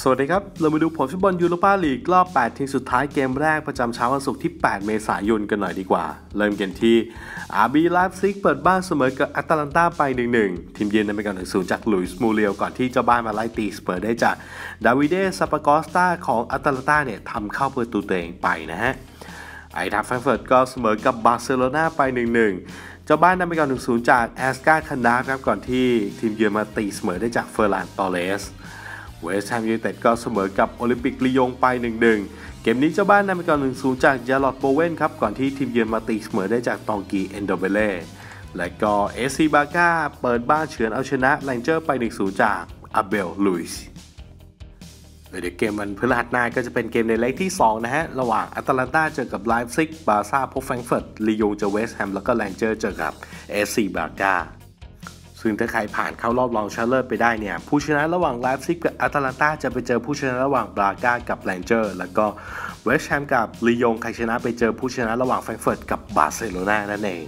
สวัสดีครับ เรามาดูผลฟุตบอลยูโรปาลีกรอบ 8 ทีมสุดท้ายเกมแรกประจำเช้าวันศุกร์ที่ 8 เมษายนกันหน่อยดีกว่า เริ่มกันที่อาร์บีไลป์ซิกเปิดบ้านเสมอกับอตาลันตาไป 1-1 ทีมเยือนนำไปก่อนหนึ่งศูนย์จากลุยส์มูเรียลก่อนที่เจ้าบ้านมาไล่ตีสเปอร์ได้จากดาวิเดซาปปาคอสตาของอตาลันตาเนี่ยทำเข้าประตูตัวเองไปนะฮะไอน์ทรัคแฟรงเฟิร์ตก็เสมอกับบาร์เซโลนาไป 1-1 เจ้าบ้านนำไปก่อนหนึ่งศูนย์จากอันสการ์คเนาฟ์ครับก่อนที่ทีมเยือนมาตีเสมอได้จากเฟร์รานตอร์เรส เวสต์แฮมยูไนเต็ดก็เสมอกับโอลิมปิกลียงไป 1-1 เกมนี้เจ้าบ้านนำไปก่อน 1-0 จากจาร์ร็อดโบเวนครับ ก่อนที่ทีมเยือนมาตีเสมอได้จากตองกีเอ็นดอมเบเล่ และก็เอสซีบราก้าเปิดบ้านเฉือนเอาชนะเรนเจอร์สไป 1-0 จากอาเบลรุยซ์เดี๋ยวเกมวันพฤหัสหน้าก็จะเป็นเกมใน leg ที่ 2 นะฮะ ระหว่างอตาลันตาเจอกับไลป์ซิก บาร์ซ่าพบแฟรงเฟิร์ตลียงเจอเวสต์แฮมแล้วก็เรนเจอร์สเจอกับเอสซีบราก้า ซึ่งถ้าใครผ่านเข้ารอบรองชนะเลิศไปได้เนี่ย ผู้ชนะระหว่างไลป์ซิกกับอตาลันตาจะไปเจอผู้ชนะระหว่างบราก้ากับเรนเจอร์ส แล้วก็เวสต์แฮมกับลียงใครชนะไปเจอผู้ชนะระหว่างแฟรงก์เฟิร์ตกับบาร์เซโลนานั่นเอง